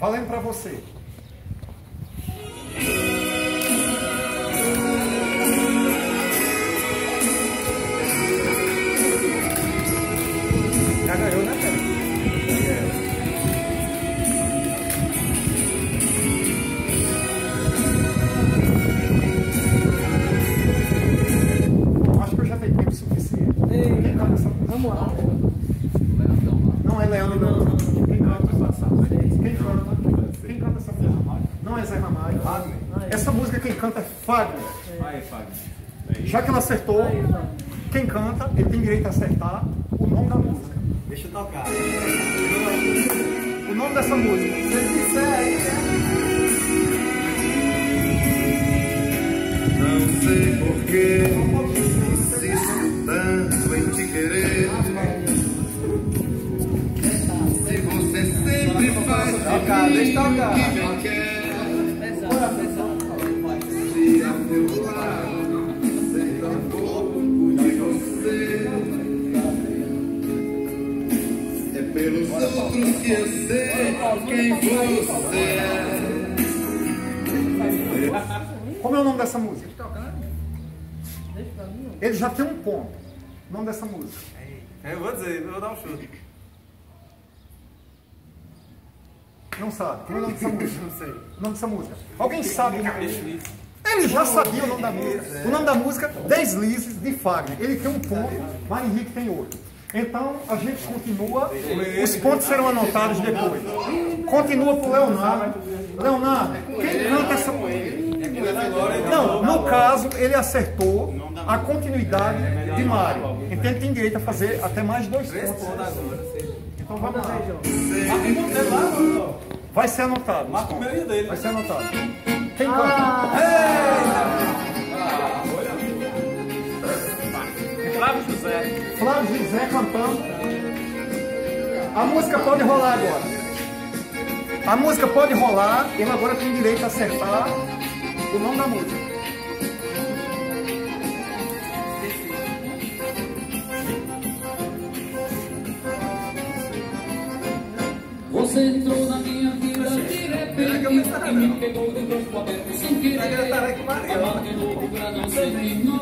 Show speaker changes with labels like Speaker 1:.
Speaker 1: Valendo pra você. Já ganhou, né, cara? Acho que eu já dei tempo suficiente. Música?
Speaker 2: Vamos lá.
Speaker 1: Não é Leandro, não. Quem canta? Quem canta? Quem canta essa música? Não é Zé Ramalho. Música quem canta é Fagner.
Speaker 3: Vai, Fagner.
Speaker 1: Já que ela acertou, quem canta, ele tem direito a acertar o nome da música.
Speaker 3: Deixa eu tocar.
Speaker 1: O nome dessa música.
Speaker 3: Se ele disser aí, né?
Speaker 4: Não sei porquê insisto tanto em te querer. Se você sempre faz de
Speaker 3: Tocar,
Speaker 4: mim
Speaker 3: deixa eu tocar.
Speaker 4: o que bem quer. Quem você é.
Speaker 1: Como é o nome dessa música? Ele já tem um ponto. O nome dessa música.
Speaker 3: Eu vou dizer, eu vou dar um chute.
Speaker 1: Não sabe. Como é o nome dessa música?
Speaker 3: Não sei.
Speaker 1: O nome dessa música. Alguém sabe o nome? Ele já sabia o nome da música. O nome da música, Deslizes de Fagner. Ele tem um ponto, mas Henrique tem outro. Então a gente continua, os pontos serão anotados depois. Continua para o Leonardo. Leonardo, quem canta essa Não, no caso, ele acertou a continuidade de Mário. Então ele tem direito a fazer até mais dois pontos. Então vamos lá.
Speaker 3: Mano.
Speaker 1: Vai ser anotado.
Speaker 3: Marca o meio dele.
Speaker 1: Vai ser anotado.
Speaker 3: Flávio José.
Speaker 1: Flávio José cantando. A música pode rolar agora. A música pode rolar, ele agora tem direito a acertar o nome da música.
Speaker 5: Você entrou na minha vida de repente e me pegou de corpo aberto sem querer. De novo pra não ser de novo.